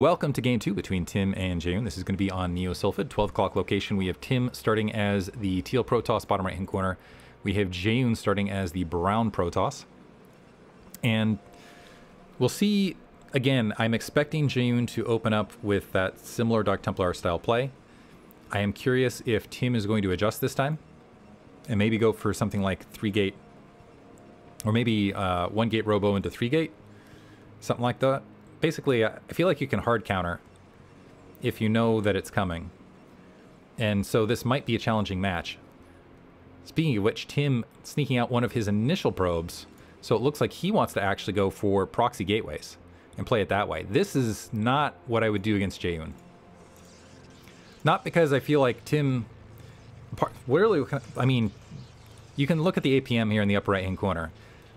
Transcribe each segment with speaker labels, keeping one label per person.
Speaker 1: Welcome to game two between Tim and Jaeyoon. This is going to be on Neo Sylphid, 12 o'clock location. We have Tim starting as the teal Protoss, bottom right hand corner. We have Jaeyoon starting as the brown Protoss. And we'll see, again, I'm expecting Jaeyoon to open up with that similar Dark Templar style play. I am curious if Tim is going to adjust this time and maybe go for something like three gate or maybe uh, one gate robo into three gate, something like that basically, uh, I feel like you can hard counter if you know that it's coming. And so this might be a challenging match. Speaking of which, Tim sneaking out one of his initial probes, so it looks like he wants to actually go for proxy gateways and play it that way. This is not what I would do against Jaeyoon. Not because I feel like Tim... Literally, I mean, you can look at the APM here in the upper right-hand corner.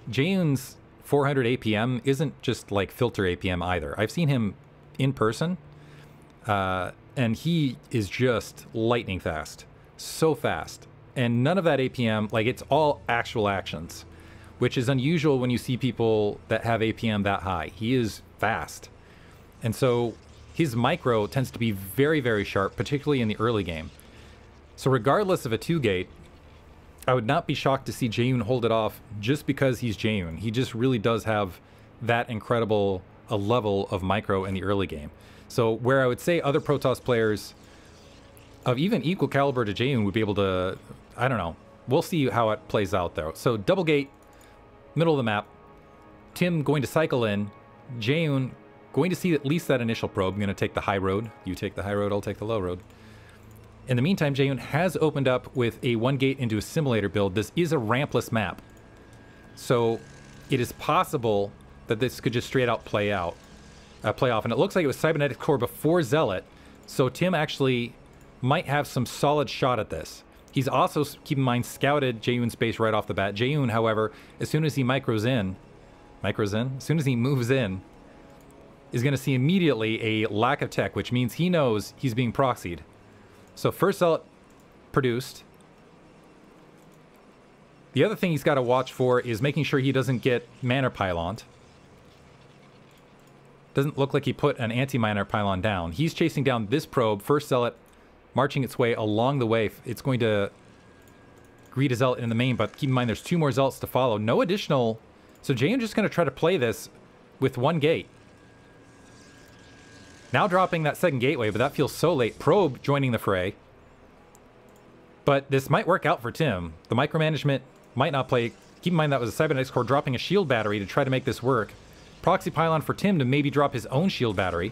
Speaker 1: Jaeyoon's 400 APM isn't just like filter APM either. I've seen him in person, uh, and he is just lightning fast. So fast. And none of that APM, like it's all actual actions, which is unusual when you see people that have APM that high. He is fast. And so his micro tends to be very, very sharp, particularly in the early game. So regardless of a two gate, I would not be shocked to see Jaeyoon hold it off just because he's Jaeyoon. He just really does have that incredible a level of micro in the early game. So where I would say other Protoss players of even equal caliber to Jaeyoon would be able to, I don't know. We'll see how it plays out though. So double gate, middle of the map. Tim going to cycle in. Jaeyoon going to see at least that initial probe. I'm going to take the high road. You take the high road, I'll take the low road. In the meantime, Jaeyoon has opened up with a one gate into a simulator build. This is a rampless map. So it is possible that this could just straight out play out, uh, play off. And it looks like it was Cybernetic Core before Zealot. So Tim actually might have some solid shot at this. He's also, keep in mind, scouted Jaeyoon's base right off the bat. Jaeyoon, however, as soon as he micros in, micros in, as soon as he moves in, is going to see immediately a lack of tech, which means he knows he's being proxied. So first zealot produced. The other thing he's got to watch for is making sure he doesn't get Manner Pylon. Doesn't look like he put an anti-Manner Pylon down. He's chasing down this probe, first zealot, marching its way along the way. It's going to greet a zealot in the main, but keep in mind there's two more zealots to follow. No additional... So Jaeyoon's just going to try to play this with one gate. Now dropping that second gateway, but that feels so late. Probe joining the fray. But this might work out for Tim. The micromanagement might not play. Keep in mind that was a Cybernetics core dropping a shield battery to try to make this work. Proxy pylon for Tim to maybe drop his own shield battery.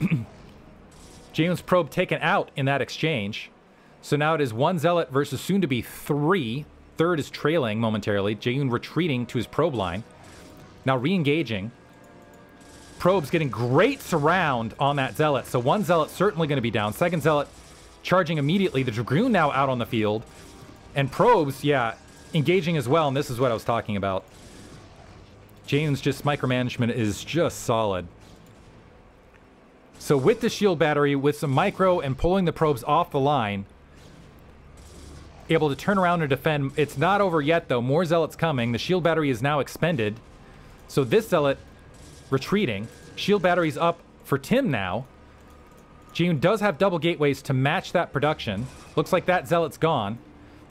Speaker 1: Jaeyoon's probe taken out in that exchange. So now it is one zealot versus soon to be three. Third is trailing momentarily. Jaeyoon retreating to his probe line. Now re-engaging. Probe's getting great surround on that Zealot. So one Zealot certainly going to be down. Second Zealot charging immediately. The Dragoon now out on the field. And Probes, yeah, engaging as well. And this is what I was talking about. Jaeyoon's just micromanagement is just solid. So with the shield battery, with some micro and pulling the probes off the line, able to turn around and defend. It's not over yet, though. More Zealots coming. The shield battery is now expended. So this Zealot retreating. Shield batteries up for Tim now. Jaeyoon does have double gateways to match that production. Looks like that Zealot's gone.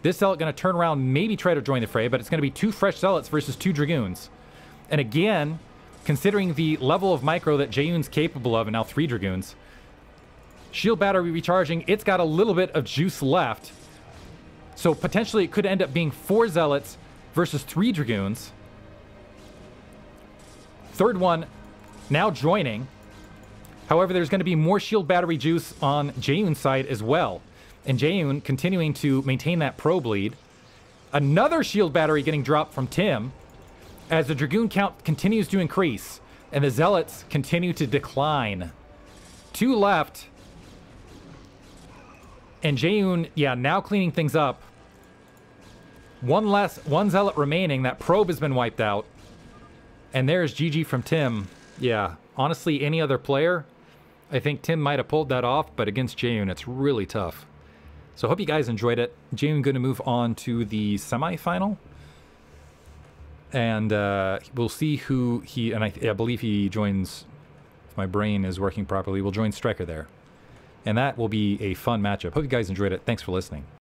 Speaker 1: This Zealot going to turn around, maybe try to join the fray, but it's going to be two fresh Zealots versus two Dragoons. And again, considering the level of micro that Jaeyoon's capable of, and now three Dragoons, shield battery recharging, it's got a little bit of juice left. So potentially it could end up being four Zealots versus three Dragoons. Third one now joining. However, there's going to be more shield battery juice on Jaeyoon's side as well. And Jaeyoon continuing to maintain that probe lead. Another shield battery getting dropped from Tim as the Dragoon count continues to increase and the Zealots continue to decline. Two left. And Jaeyoon, yeah, now cleaning things up. One less, one Zealot remaining. That probe has been wiped out. And there's GG from Tim. Yeah, honestly, any other player, I think Tim might have pulled that off, but against Jaeyoon, it's really tough. So hope you guys enjoyed it. Jaeyoon going to move on to the semifinal. And uh, we'll see who he, and I, I believe he joins if my brain is working properly, we'll join Striker there. And that will be a fun matchup. Hope you guys enjoyed it. Thanks for listening.